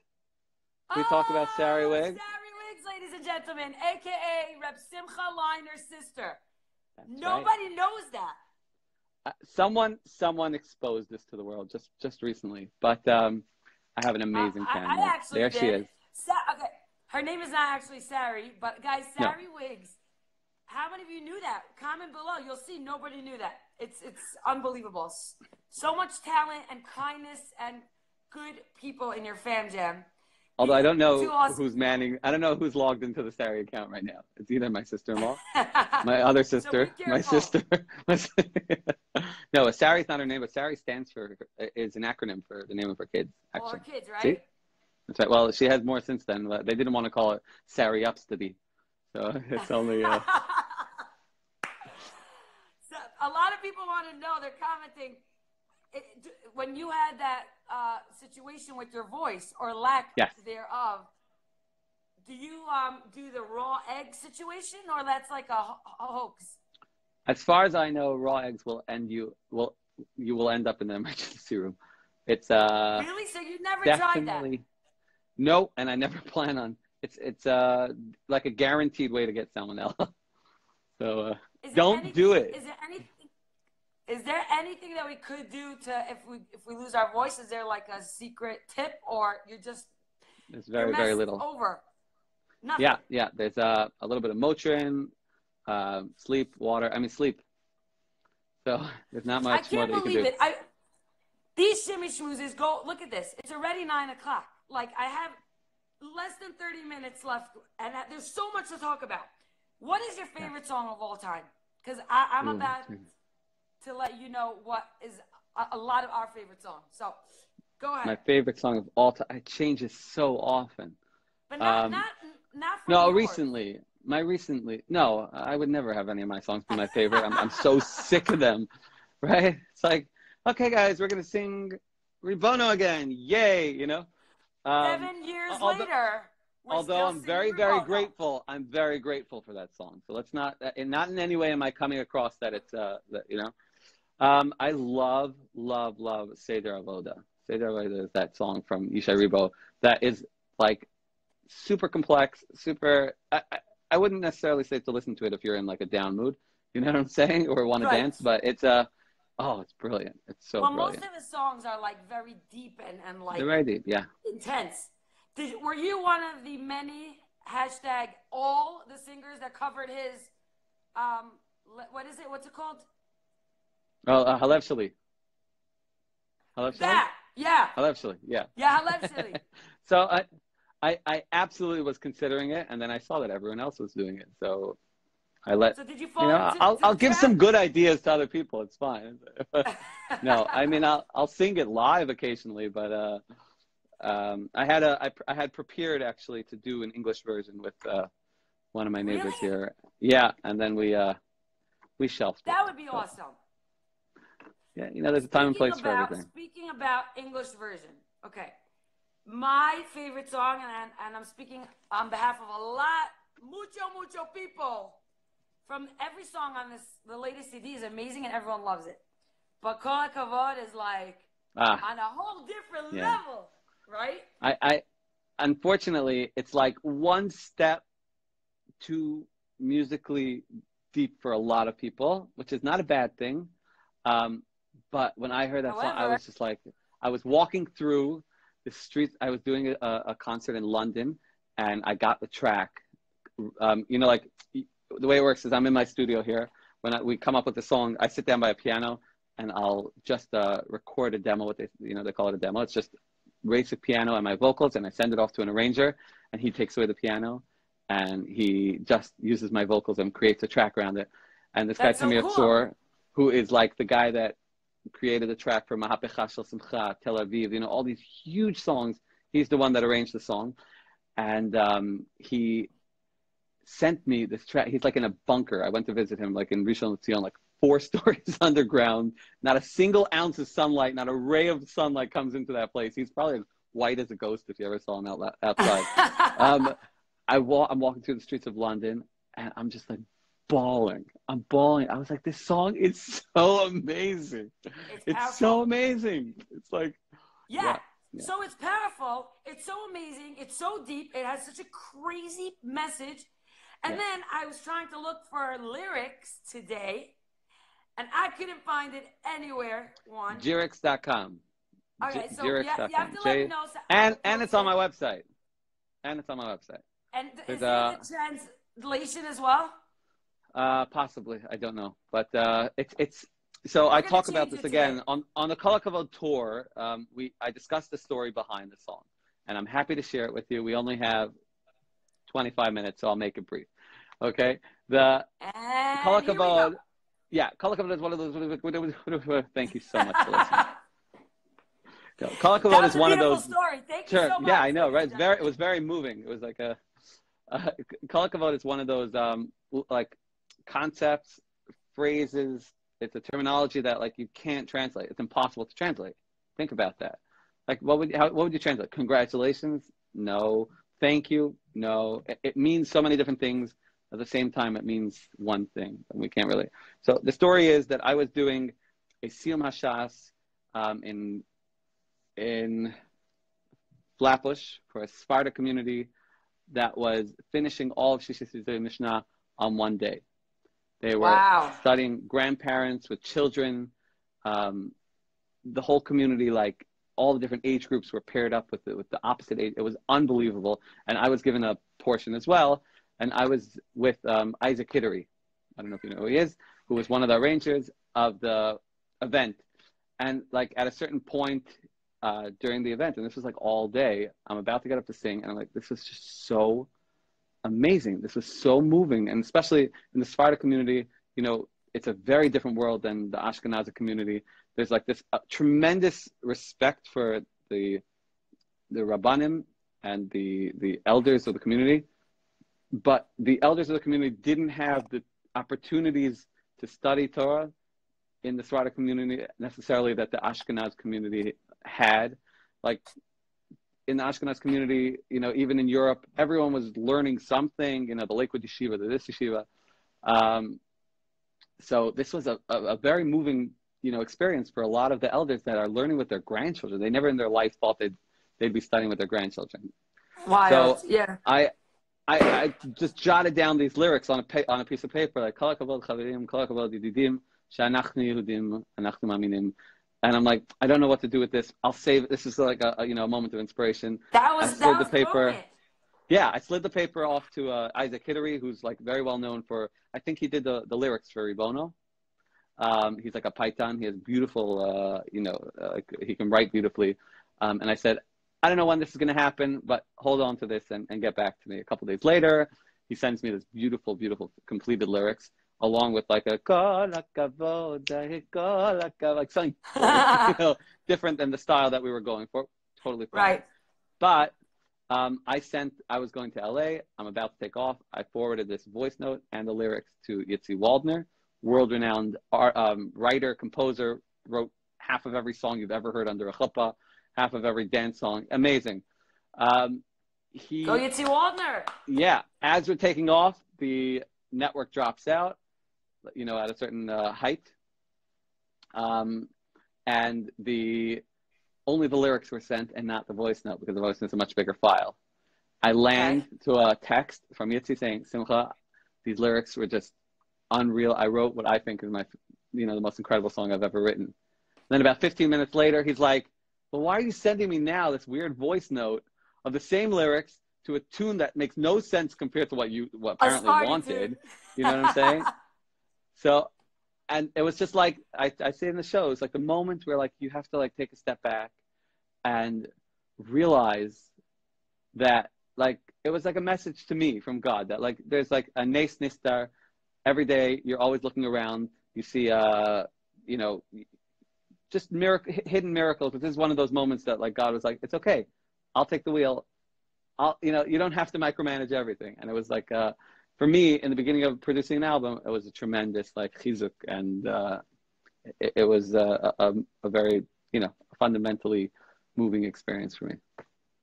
Can we talk about Sari Oh, Wiggs? Sari Wiggs, ladies and gentlemen, aka Reb Simcha Leiner's sister. That's right. Nobody knows that. Uh, someone someone exposed this to the world just just recently. But um, I have an amazing Uh, I- I family. actually there she is. Sa- okay, her name is not actually Sari, but guys, No. Sari Wiggs. How many of you knew that? Comment below. You'll see nobody knew that. It's it's unbelievable. So much talent and kindness and good people in your fam jam. Although I don't know awesome. who's manning. I don't know who's logged into the Sari account right now. It's either my sister-in-law, my other sister, be my sister. my no, Sari's not her name, but Sari stands for is an acronym for the name of her kids. All our Actually, kids, right? See? that's right. Well, she has more since then. But they didn't want to call it Sari Upsteady, so it's only. Uh, so a lot of people want to know. They're commenting it, d- when you had that uh, situation with your voice or lack Yes. thereof. do you um do the raw egg situation or that's like a, ho- a hoax? As far as I know, raw eggs will end you will you will end up in the emergency room. It's uh really? So you never tried that? no, and I never plan on. It's it's uh like a guaranteed way to get salmonella. so uh, don't anything- do it. Is there anything? Is there anything that we could do to if we if we lose our voice? Is there like a secret tip, or you're just It's very very little. over? Nothing. Yeah, yeah. There's uh, a little bit of Motrin, uh, sleep, water. I mean sleep. So there's not much more can't that you can believe do. it. I these Shimi schmoozes go. Look at this. It's already nine o'clock. Like I have less than thirty minutes left, and I- there's so much to talk about. What is your favorite song of all time? Because I'm Ooh, about to let you know what is a, a lot of our favorite songs. So go ahead. My favorite song of all time. I change it changes so often. but not um, not not No, yours. recently. My recently. No, I would never have any of my songs be my favorite. I'm, I'm so sick of them. Right? It's like, okay, guys, we're gonna sing Ribono again. Yay! You know. Um, Seven years although- later. although I'm very, very Ribono. grateful. I'm very grateful for that song. So let's not, and not in any way am I coming across that it's, uh, that you know. Um, I love, love, love Seder Avoda. Seder Avoda is that song from Yishai Ribo that is like super complex, super. I, I, I wouldn't necessarily say to listen to it if you're in like a down mood. You know what I'm saying, or want Right. to dance. But it's uh, oh, it's brilliant. It's so well, brilliant. most of his songs are like very deep and, and like They're very deep. Yeah. intense. Did, were you one of the many hashtag all the singers that covered his um what is it? What's it called? Oh, uh, Halev Sheli. Halev Sheli. That yeah Halev Sheli. Yeah. yeah allegedly. so I, I, I absolutely was considering it, and then I saw that everyone else was doing it. So I let so did you you fall know into I'll I'll give some good ideas to other people. It's fine. no, I mean I'll I'll sing it live occasionally, but uh, um, I had a I, I had prepared actually to do an English version with uh, one of my neighbors Really? here. Yeah, and then we uh, we shelved it. That would be So, awesome. Yeah, you know, there's a time and place for everything. Speaking about English version, okay. My favorite song, and, and I'm speaking on behalf of a lot, mucho, mucho people, from every song on this, the latest CD is amazing and everyone loves it. But Kol Kavod is like Ah. on a whole different Yeah. level, right? I, I unfortunately it's like one step too musically deep for a lot of people, which is not a bad thing. Um, but when I heard that song, I was just like, I was walking through the streets. I was doing a, a concert in London, and I got the track. Um, you know, like the way it works is I'm in my studio here. When I, we come up with a song, I sit down by a piano and I'll just uh, record a demo. What they, you know, they call it a demo. It's just basic piano and my vocals, and I send it off to an arranger, and he takes away the piano, and he just uses my vocals and creates a track around it. And this That's guy so Tamir cool. Who is like the guy that created the track for Mahapecha Shel Simcha, Tel Aviv, you know, all these huge songs. He's the one that arranged the song, and um, he sent me this track. He's like in a bunker. I went to visit him, like in Rishon LeZion, like four stories underground. Not a single ounce of sunlight, not a ray of sunlight comes into that place. He's probably as white as a ghost if you ever saw him out, outside. um, I wa- I'm walking through the streets of London, and I'm just like bawling. I'm bawling. I was like, this song is so amazing. it's It's so amazing. It's like, Yeah. Yeah, yeah. So it's powerful. It's so amazing. It's so deep. It has such a crazy message. And Yeah. then I was trying to look for lyrics today, and I couldn't find it anywhere. One. Jirix.com. Okay, J- so you, have- you have to let me know. So and and it's on my website. And it's on my website. And there's is it a- translation as well? Uh, possibly, I don't know, but uh, it's it's. So I gonna talk about this again today. on on the Kol Hakavod tour. Um, we I discussed the story behind the song, and I'm happy to share it with you. We only have 25 minutes, so I'll make it brief. Okay, the And Kol here we Hakavod- go. yeah, Kol Hakavod is one of those. Thank you so much for listening. No, Kol that Hakavod was is one of those. story. Thank Sure. you so much. yeah, I know, right? It's very, it was very moving. It was like a, uh, Kol Hakavod is one of those um, like concepts, phrases. It's a terminology that like you can't translate. It's impossible to translate. Think about that. Like, what would how, what would you translate? Congratulations? No. thank you. No, it, it means so many different things. At the same time, it means one thing, and we can't really. So the story is that I was doing a Siyum Hashas um, in in Flatbush for a Sfarad community that was finishing all of Shishis Mishnah on one day. They were Wow. studying grandparents with children. Um, the whole community, like all the different age groups, were paired up with the, with the opposite age. It was unbelievable, and I was given a portion as well. And I was with um, Isaac Kittery. I don't know if you know who he is, who was one of the arrangers of the event. And like at a certain point uh, during the event, and this was like all day, I'm about to get up to sing, and I'm like, this was just so amazing. This was so moving, and especially in the Sfarad community, you know, it's a very different world than the Ashkenazi community. There's like this uh, tremendous respect for the the rabbanim and the the elders of the community, but the elders of the community didn't have the opportunities to study Torah in the Sfarad community necessarily that the Ashkenaz community had. Like in the Ashkenaz community, you know, even in Europe, everyone was learning something. You know, the Lakewood Yeshiva, the this Yeshiva. Um, so this was a, a, a very moving, you know, experience for a lot of the elders that are learning with their grandchildren. They never in their life thought they'd they'd be studying with their grandchildren. Wild. So- yeah. I, I, I just jotted down these lyrics on a pa- on a piece of paper, like "Kol hakavod chaverim, kol hakavod yedidim, she'anachnu Yehudim, anachnu maminim," and I'm like, I don't know what to do with this. I'll save. This is like a, a you know a moment of inspiration. That was I that slid the paper. moment. Yeah, I slid the paper off to uh, Isaac Kittery, who's like very well known for. I think he did the, the lyrics for Ribono. Um, he's like a python. He has beautiful, uh, you know, uh, he can write beautifully. Um, and I said, I don't know when this is going to happen, but hold on to this and, and get back to me. A couple days later, he sends me this beautiful, beautiful completed lyrics along with like a "Kol hakavod, kol like something you know, different than the style that we were going for. Totally fine. right. But um, I sent, I was going to LA. I'm about to take off. I forwarded this voice note and the lyrics to Yitzi Waldner, world renowned art, um, writer, composer, wrote half of every song you've ever heard under a chuppah, half of every dance song. Amazing. Um, he, Go Yitzi Waldner. yeah, as we're taking off, the network drops out, you know, at a certain uh, height. Um, and the only the lyrics were sent and not the voice note because the voice note is a much bigger file. I land to a text from Yitzi saying, Simcha, these lyrics were just unreal. I wrote what I think is my, you know, the most incredible song I've ever written. Then about 15 minutes later, he's like, well, why are you sending me now this weird voice note of the same lyrics to a tune that makes no sense compared to what you what apparently wanted? You know what I'm saying? So, and it was just like I, I say in the show, it's like the moment where like you have to like take a step back and realize that like it was like a message to me from God that like there's like a nes nistar every day. You're always looking around. You see, uh, you know, just miracle, hidden miracles. But this is one of those moments that like God was like, it's okay, I'll take the wheel. I'll, you know, you don't have to micromanage everything. And it was like, uh, for me, in the beginning of producing an album, it was a tremendous like chizuk, and uh, it, it was uh, a, a, very, you know, fundamentally moving experience for me.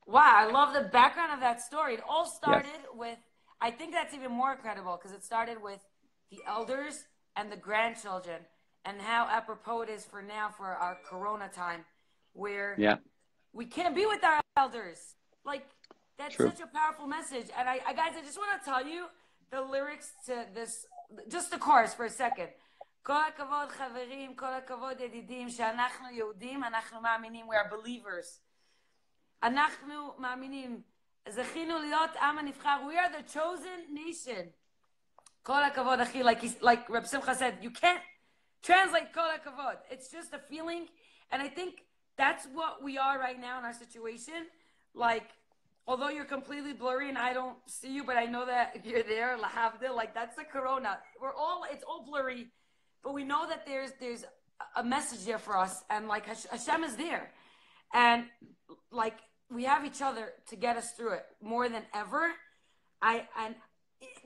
Wow, I love the background of that story. It all started with, I think that's even more incredible because it started with the elders and the grandchildren and how apropos it is for now for our corona time where Yeah, we can't be with our elders. Like, that's True. such a powerful message. And I, I guys, I just want to tell you the lyrics to this, just the chorus for a second. כל הכבוד חברים, כל הכבוד ידידים, שאנחנו יהודים, אנחנו מאמינים, we are believers. אנחנו מאמינים, זכינו להיות עם הנבחר, we are the chosen nation. כל הכבוד, אחי, like, he's, like Reb Simcha said, you can't translate כל הכבוד. It's just a feeling, and I think that's what we are right now in our situation. Like, although you're completely blurry and I don't see you, but I know that you're there, lahavdil, like that's the corona. We're all, it's all blurry, but we know that there's there's a message there for us, and like Hash- Hashem is there, and like we have each other to get us through it more than ever. I and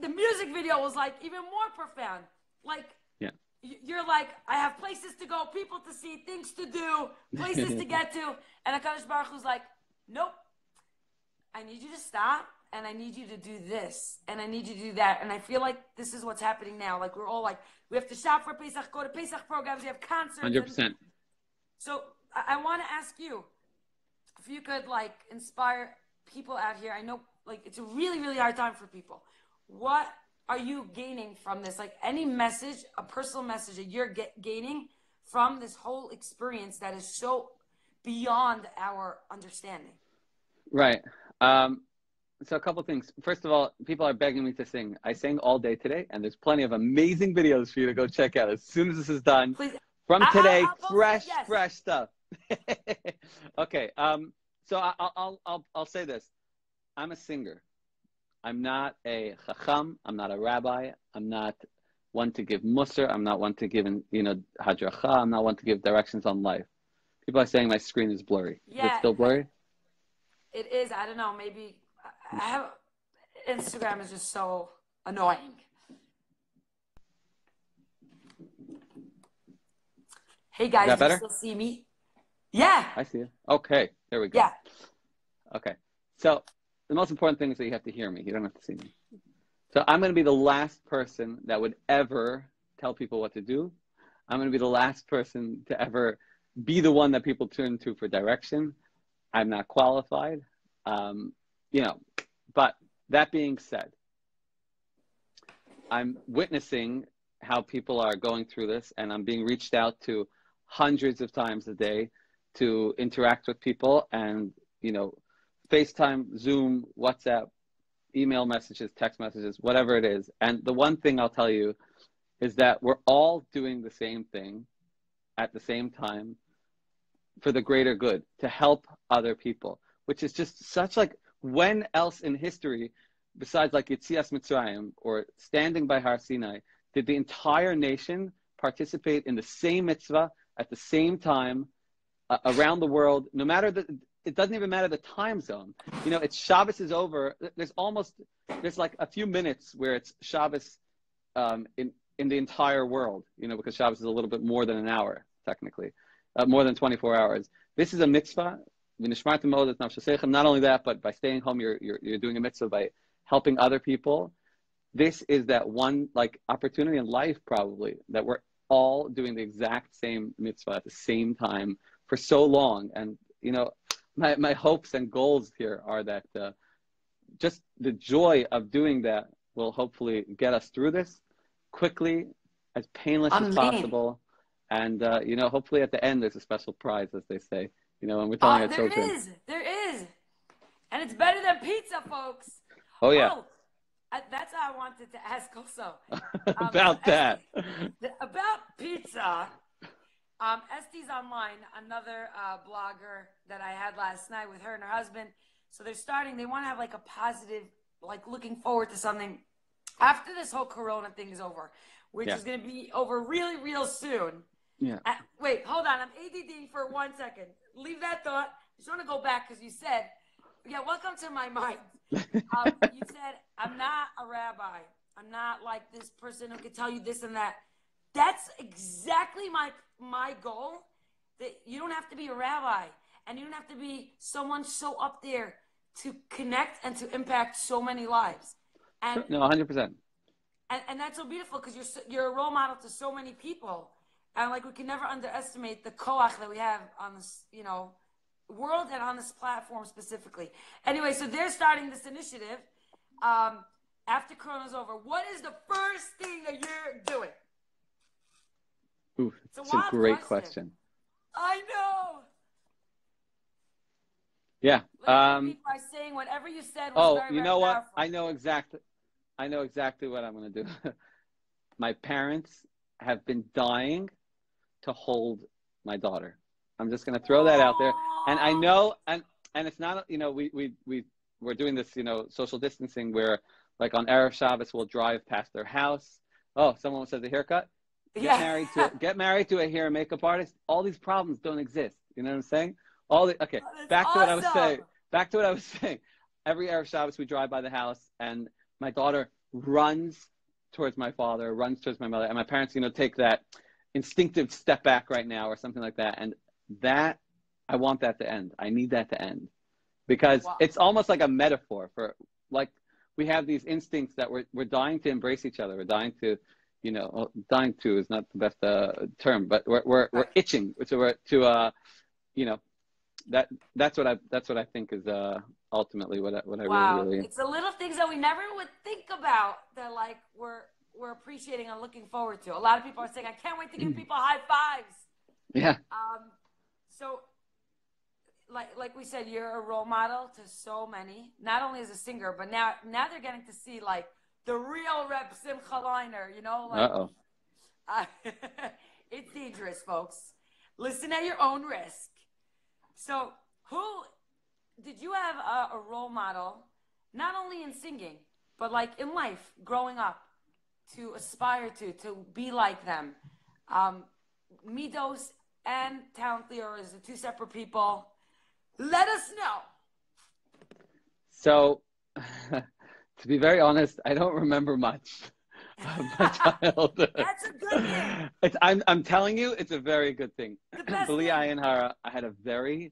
the music video was like even more profound. Like Yeah. you're like, I have places to go, people to see, things to do, places to get to, and Hakadosh Baruch Hu's like, nope. I need you to stop and I need you to do this, and I need you to do that. And I feel like this is what's happening now. Like we're all like, we have to shop for Pesach, go to Pesach programs, we have concerts. Hundred percent. So I, I want to ask you if you could like inspire people out here. I know like it's a really really hard time for people. What are you gaining from this? Like any message, a personal message that you're get, gaining from this whole experience that is so beyond our understanding. Right. Um, so a couple things. First of all, people are begging me to sing. I sang all day today, and there's plenty of amazing videos for you to go check out as soon as this is done. Please. From today, I'll post it, fresh, yes. fresh stuff. okay. Um, so I, I'll, I'll, I'll, I'll say this. I'm a singer. I'm not a chacham. I'm not a rabbi. I'm not one to give musar. I'm not one to give, you know, hadracha. I'm not one to give directions on life. People are saying my screen is blurry. Is it still blurry? It is. I don't know. Maybe I have Instagram is just so annoying. Hey guys, you better? still see me? Yeah, I see you. Okay. There we go. yeah. Okay. So the most important thing is that you have to hear me. You don't have to see me. So I'm going to be the last person that would ever tell people what to do. I'm going to be the last person to ever be the one that people turn to for direction. I'm not qualified. Um, you know, but that being said, I'm witnessing how people are going through this, and I'm being reached out to hundreds of times a day to interact with people and, you know, FaceTime, Zoom, WhatsApp, email messages, text messages, whatever it is. And the one thing I'll tell you is that we're all doing the same thing at the same time for the greater good to help other people, which is just such like when else in history, besides like Yitzias Mitzrayim or standing by Har Sinai, did the entire nation participate in the same mitzvah at the same time uh, around the world, no matter the, it doesn't even matter the time zone. You know, it's Shabbos is over. There's almost, there's like a few minutes where it's Shabbos um, in, in the entire world, you know, because Shabbos is a little bit more than an hour, technically, uh, more than 24 hours. This is a mitzvah. Not only that, but by staying home, you're, you're, you're doing a mitzvah by helping other people. This is that one like opportunity in life, probably, that we're all doing the exact same mitzvah at the same time for so long. And, you know, my, my hopes and goals here are that uh, just the joy of doing that will hopefully get us through this quickly, as painless as possible. And, uh, you know, hopefully at the end there's a special prize, as they say, you know, when we're telling Oh, our there children. is. There is. And it's better than pizza, folks. Oh, yeah. Oh, I, that's how I wanted to ask also. Um, About that. About pizza. Um, Estee's online, another uh, blogger that I had last night with her and her husband. So they're starting. They want to have like a positive, like looking forward to something after this whole Corona thing is over, which Yeah. is going to be over really, real soon. Yeah. Uh, wait, hold on. I'm ADD for one second. Leave that thought. Just want to go back because you said, yeah, welcome to my mind. Um, you said, I'm not a rabbi. I'm not like this person who could tell you this and that. That's exactly my my goal. That you don't have to be a rabbi, and you don't have to be someone so up there to connect and to impact so many lives. And No, 100%. and, and that's so beautiful because you're you're a role model to so many people, and like we can never underestimate the koach that we have on this, you know, world and on this platform specifically. Anyway, so they're starting this initiative um, after Corona's over. What is the first thing that you're doing? Ooh, It's a a great question. question. I know. Yeah. Um, are saying whatever you said was oh, very, you know what? powerful. I know exactly. I know exactly what I'm going to do. my parents have been dying to hold my daughter. I'm just going to throw that out there. And I know, and and it's not, you know, we we we we're doing this, you know, social distancing where, like on Erev Shabbos, we'll drive past their house. Oh, someone says a haircut. Get Yeah. married to get married to a hair and makeup artist. All these problems don't exist. You know what I'm saying? All the okay. Oh, back to what I was saying. Back to what I was saying. Every Erev Shabbos, we drive by the house, and my daughter runs towards my father, runs towards my mother, and my parents, you know, take that instinctive step back right now or something like that. And that, I want that to end. I need that to end because Wow. it's almost like a metaphor for like we have these instincts that we're we're dying to embrace each other. We're dying to, you know, dying to is not the best uh, term, but we're we're, we're itching to we're, to uh, you know, that that's what I that's what I think is uh ultimately what I, what I wow. really really. It's the little things that we never would think about that like we're we're appreciating and looking forward to. A lot of people are saying, "I can't wait to give people high fives." Yeah. Um, so like like we said, you're a role model to so many, not only as a singer, but now now they're getting to see like the real Reb Simcha Leiner, you know, like Uh-oh. uh, it's dangerous, folks. Listen at your own risk. So, who did you have a, a role model, not only in singing, but like in life, growing up, to aspire to, to be like them? Um, Midos and Talent Leo is two separate people. Let us know. So, to be very honest, I don't remember much of my childhood. That's a good thing. It's, I'm, I'm telling you, it's a very good thing. The best Beli thing. Ayin Hara, I had a very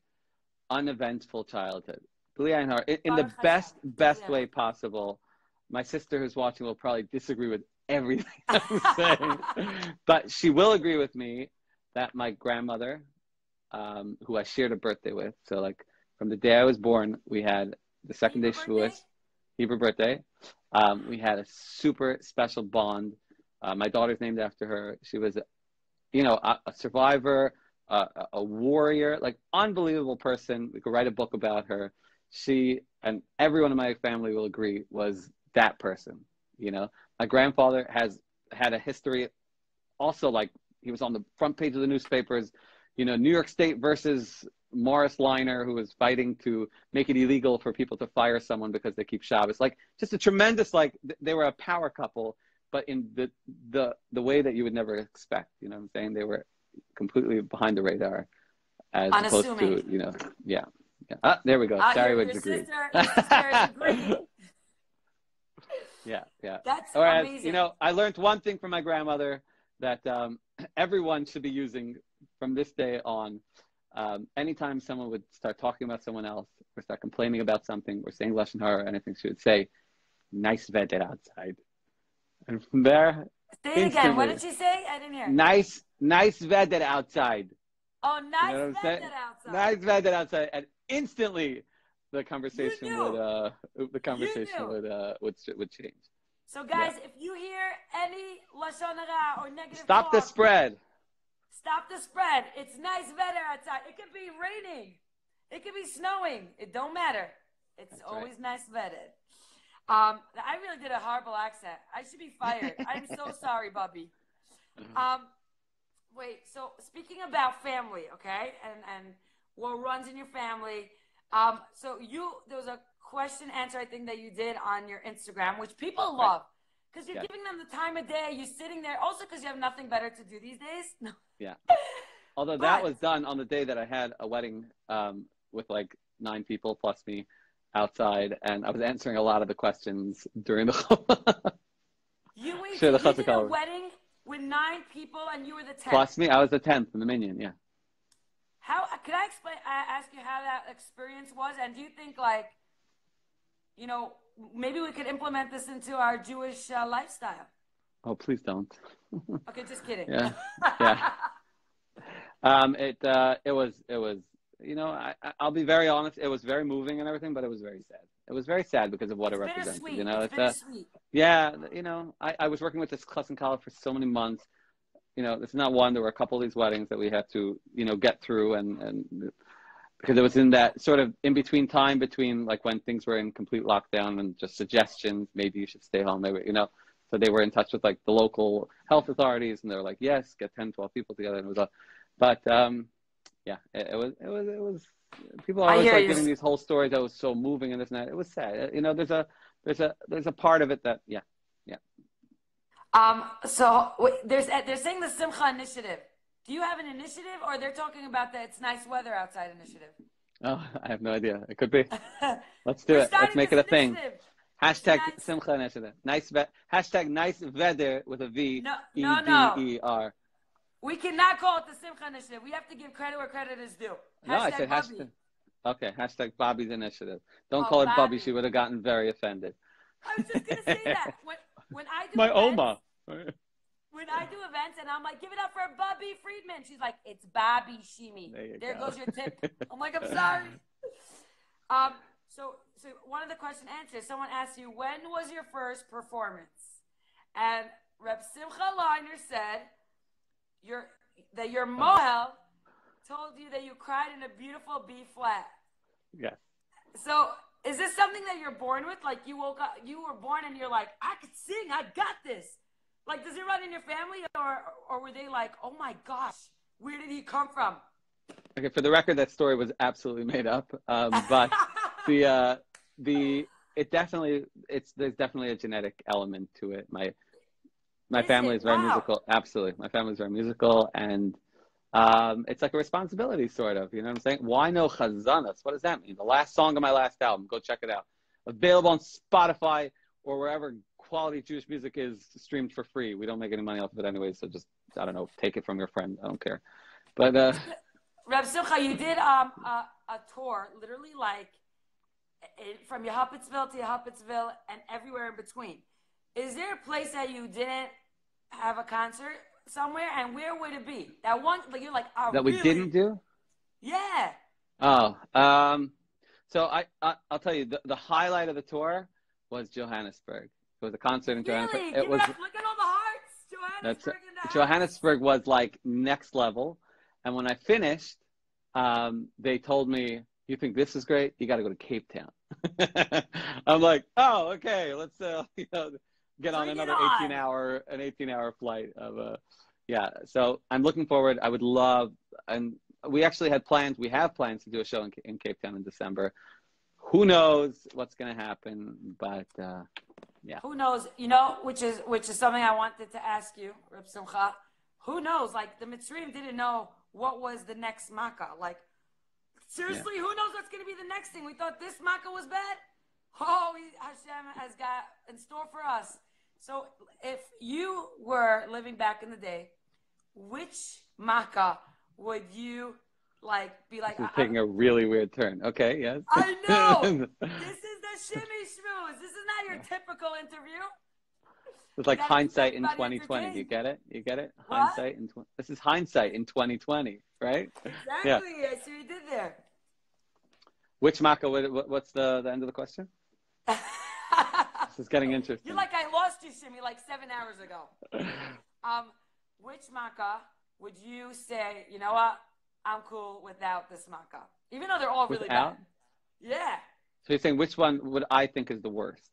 uneventful childhood. Beli Ayin Hara, in, in the best, best way possible. My sister who's watching will probably disagree with everything I'm saying, but she will agree with me that my grandmother, um, who I shared a birthday with, so like from the day I was born, we had the second day Hebrew Shavuos. Hebrew birthday. Um, we had a super special bond. Uh, my daughter's named after her. She was, you know, a, a survivor, a, a- a warrior, like unbelievable person. We could write a book about her. She and everyone in my family will agree was that person. You know, my grandfather has had a history, also like he was on the front page of the newspapers. You know, New York State versus Morris Leiner, who was fighting to make it illegal for people to fire someone because they keep Shabbos. Like, just a tremendous, like, th- they were a power couple, but in the, the, the way that you would never expect. You know what I'm saying? They were completely behind the radar as opposed to, you know, yeah. yeah. Ah, there we go. Ah, Shari your, your sister, your sister. Yeah, yeah. That's Whereas, amazing. you know, I learned one thing from my grandmother that um, everyone should be using from this day on. Um, anytime someone would start talking about someone else or start complaining about something or saying lashon hara or anything, she would say, "Nice weather outside." And from there, Say it again. What did she say? I didn't hear. nice, nice weather outside. Oh, nice I'm saying? weather outside. Nice weather outside, and instantly, the conversation knew. would uh, the conversation would uh, would would change. So, guys, if you hear any lashon hara or negative Stop the spread. Stop the spread. It's nice weather outside. It could be raining. It could be snowing. It don't matter. It's That's right. always nice weather. Um, I really did a horrible accent. I should be fired. I'm so sorry, Bubby. Um, wait. So speaking about family, okay, and and what runs in your family. Um, so you there was a question answer I think that you did on your Instagram, which people love because you're Yeah. giving them the time of day. You're sitting there also because you have nothing better to do these days. No. Yeah. Although that was done on the day that I had a wedding um, with like nine people plus me outside, and I was answering a lot of the questions during the You wait. Sure, the you did a wedding with nine people, and you were the tenth. plus me. I was the tenth in the minyan. Yeah. How could I explain? I ask you how that experience was, and do you think like, you know, maybe we could implement this into our Jewish uh, lifestyle? Oh, please don't. Okay, just kidding. Yeah. Yeah. Um, it uh, it was it was you know I I'll be very honest. It was very moving and everything, but it was very sad. It was very sad because of what It's it represented. You know, it's it's uh. Yeah, you know, I, I was working with this class in college for so many months. You know, it's not one. There were a couple of these weddings that we had to, you know, get through, and and because it was in that sort of in between time between like when things were in complete lockdown and just suggestions, maybe you should stay home. Maybe you know, so they were in touch with like the local health authorities, and they were like, yes, get 10, 12 people together, and it was a, but um, yeah, it, it was it was it was. People are always like giving these whole stories that was so moving and this and that. It was sad. You know, there's a there's a there's a part of it that yeah yeah Um. So there's uh, they're saying the Simcha initiative. Do you have an initiative, or they're talking about the it's nice weather outside initiative? oh i have no idea it could be let's do it let's make it a thing hashtag nice. simcha initiative nice ve- hashtag nice weather with a v No, no, no. e We cannot call it the Simcha initiative. We have to give credit where credit is due. no i said Bubby. hashtag Okay, hashtag Bobby's initiative. Don't Oh, call it Bubby. Bobby. She would have gotten very offended. I was just gonna say that when when I do My events, Oma. when I do events and I'm like, give it up for Bobby Friedman. She's like, it's Bobby Shimi. There there go. goes your tip. I'm like, I'm sorry. Um, so so one of the question answers. Someone asked you, when was your first performance? And Reb Simcha Leiner said, your that your mohel told you that you cried in a beautiful B flat. Yes. So is this something that you're born with? Like you woke up, you were born and you're like, I could sing, I got this. Like, does it run in your family, or or were they like, oh my gosh, where did he come from? Okay, for the record, that story was absolutely made up. Um, but the uh, the it definitely it's there's definitely a genetic element to it. My my Is family it? is very Wow. musical. Absolutely, my family is very musical, and um, it's like a responsibility, sort of. You know what I'm saying? Why no chazanas? What does that mean? The last song of my last album. Go check it out. Available on Spotify or wherever quality Jewish music is streamed for free. We don't make any money off of it anyway, so just I don't know, take it from your friend. I don't care. But uh, Reb Simcha, you did um a, a tour, literally like eh, from Yehupitzville to Yehupitzville and everywhere in between. Is there a place that you didn't have a concert somewhere, and where would it be? That one, like you're like, oh, that we didn't do. Yeah. Oh, um, so I, I I'll tell you the, the highlight of the tour was Johannesburg. It was a concert in Really? Johannesburg. Give It was. Look at all the hearts. Johannesburg house. Johannesburg was like next level. And when I finished, um, they told me, "You think this is great? You got to go to Cape Town." I'm like, "Oh, okay. Let's uh, you know, get on Bring another on. 18 hour an 18 hour flight of a yeah." So I'm looking forward. I would love, and we actually had plans. We have plans to do a show in, in Cape Town in December. Who knows what's going to happen? But uh, yeah Who knows? You know, which is which is something I wanted to ask you, Reb Simcha. Who knows? Like the Mitzrayim didn't know what was the next Makkah. Like seriously, who knows what's going to be the next thing? We thought this Makkah was bad. Oh, Hashem has got in store for us. So, if you were living back in the day, which Makkah would you like be like? this is taking a really weird turn. Okay, yes. I know. This is the Shimi schmooze. This is not your typical interview. It's like hindsight in 2020. You get it? You get it? What? Hindsight in tw- this is hindsight in 2020, right? Exactly. Yeah. I see what you did there. Which Maka? What, what- what's the, the end of the question? This is getting interesting. You're like I lost you, Shimi, like seven hours ago. Um, which makkah would you say? You know what? I'm cool without this makkah, even though they're all really Without? bad. Yeah, so you're saying which one would I think is the worst?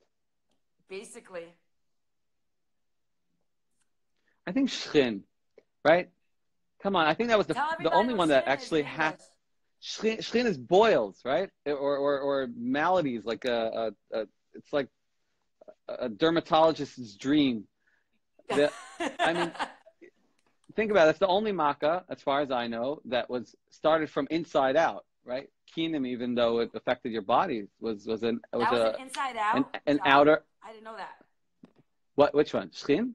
basically. I think Shchin, right? Come on, I think that was the, the only one that actually has. Shchin is boils, right? Or, or, or maladies, like a, a, a it's like a dermatologist's dream. The- I mean, think about it. It's the only makkah, as far as I know, that was started from inside out, right? Kinim, even though it affected your body, was was an was, was a an inside out. an, an job? outer. I didn't know that. What? Which one? Shchin?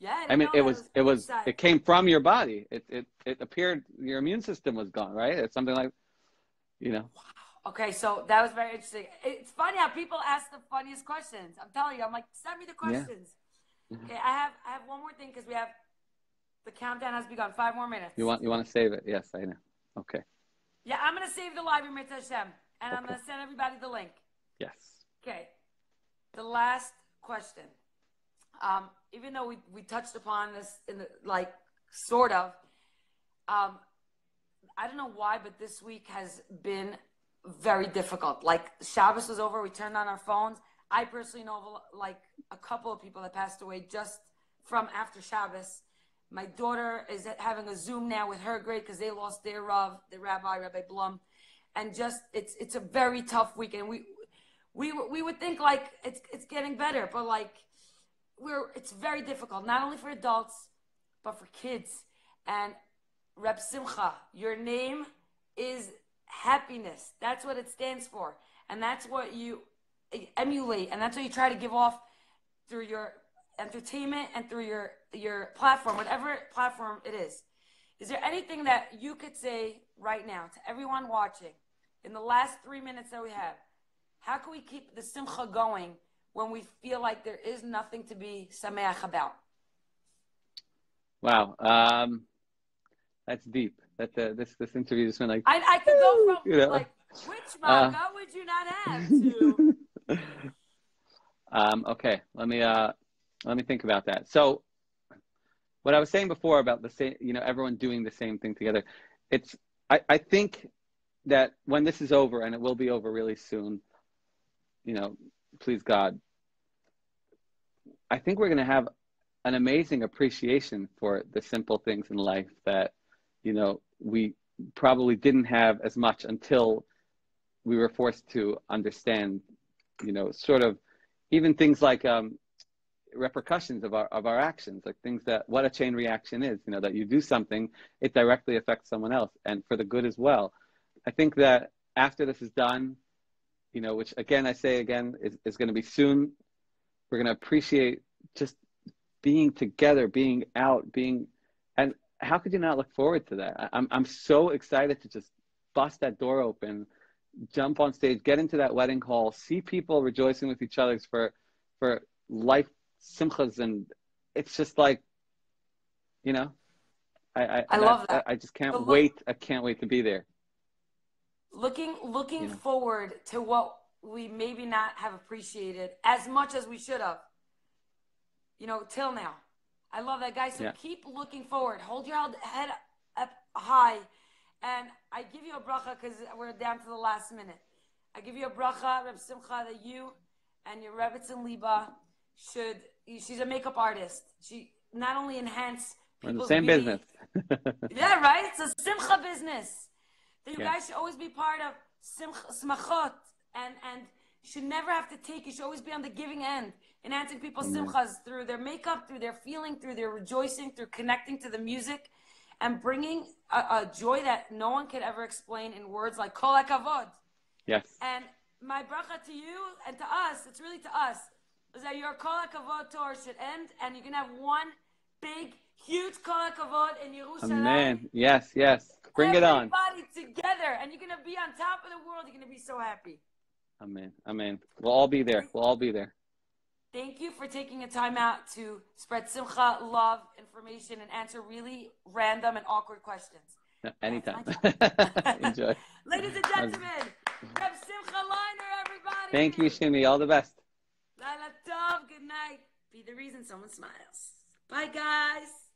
Yeah, I, I mean, it that was it was inside. it came from your body. It it it appeared your immune system was gone, right? It's something like, you know. Okay, so that was very interesting. It's funny how people ask the funniest questions. I'm telling you, I'm like, send me the questions. Yeah. Okay, I have I have one more thing because we have the countdown has begun. Five more minutes. You want you want to save it? Yes, I know. Okay. Yeah, I'm gonna save the live in Mitzvah Hashem, and I'm gonna send everybody the link. Yes. Okay. The last question. Um, even though we, we touched upon this in the like sort of, um, I don't know why, but this week has been very difficult. Like Shabbos was over, we turned on our phones. I personally know like a couple of people that passed away just from after Shabbos. My daughter is having a Zoom now with her grade because they lost their Rav, the Rabbi, Rabbi Blum, and just it's it's a very tough weekend. We we we would think like it's it's getting better, but like we're it's very difficult not only for adults but for kids. And Reb Simcha, your name is happiness. That's what it stands for, and that's what you emulate, and that's what you try to give off through your entertainment and through your your platform, whatever platform it is. Is there anything that you could say right now to everyone watching in the last three minutes that we have, how can we keep the simcha going when we feel like there is nothing to be sameach about? Wow, um, that's deep. That uh, this this interview just went like. I, I could go from You know, like, which uh, makkah would you not have to? um, okay, let me uh, let me think about that. So, what I was saying before about the same, you know, everyone doing the same thing together. It's I, I think that when this is over, and it will be over really soon, you know, please God, I think we're going to have an amazing appreciation for the simple things in life that, you know, we probably didn't have as much until we were forced to understand, you know, sort of even things like um, repercussions of our of our actions, like things that what a chain reaction is, you know, that you do something, it directly affects someone else, and for the good as well. I think that after this is done, you know, which again I say again is, is going to be soon, we're going to appreciate just being together, being out, being, and how could you not look forward to that? I- I'm I'm so excited to just bust that door open, jump on stage, get into that wedding hall, see people rejoicing with each other for for life simchas, and it's just like, you know, I I, I love that. I, I just can't look- wait. I can't wait to be there. looking looking forward to what we maybe not have appreciated as much as we should have you know till now i love that guy so Yeah. keep looking forward hold your head up high and i give you a bracha because we're down to the last minute i give you a bracha Reb Simcha that you and your Rebbetzin Liba should she's a makeup artist she not only enhance We're in the same beauty- business. yeah, right? It's a simcha business. That you Yeah. guys should always be part of simcha, smachot. And, and should never have to take, you should always be on the giving end, enhancing people's Amen. simchas through their makeup, through their feeling, through their rejoicing, through connecting to the music, and bringing a, a joy that no one could ever explain in words like kol hakavod. yes. And my bracha to you and to us, it's really to us, is that your kol hakavod tour should end, and you can have one big, huge kol hakavod in Yerushalayim. Amen. Yes, yes. Bring it on. Everybody together, and you're gonna be on top of the world. You're gonna be so happy. Amen. Amen. We'll all be there. We'll all be there. Thank you for taking a time out to spread simcha, love, information, and answer really random and awkward questions. Anytime. Enjoy. Ladies and gentlemen, Reb Simcha Leiner, everybody. Thank you, Shimi. All the best. Lila Tov, good night. Be the reason someone smiles. Bye, guys.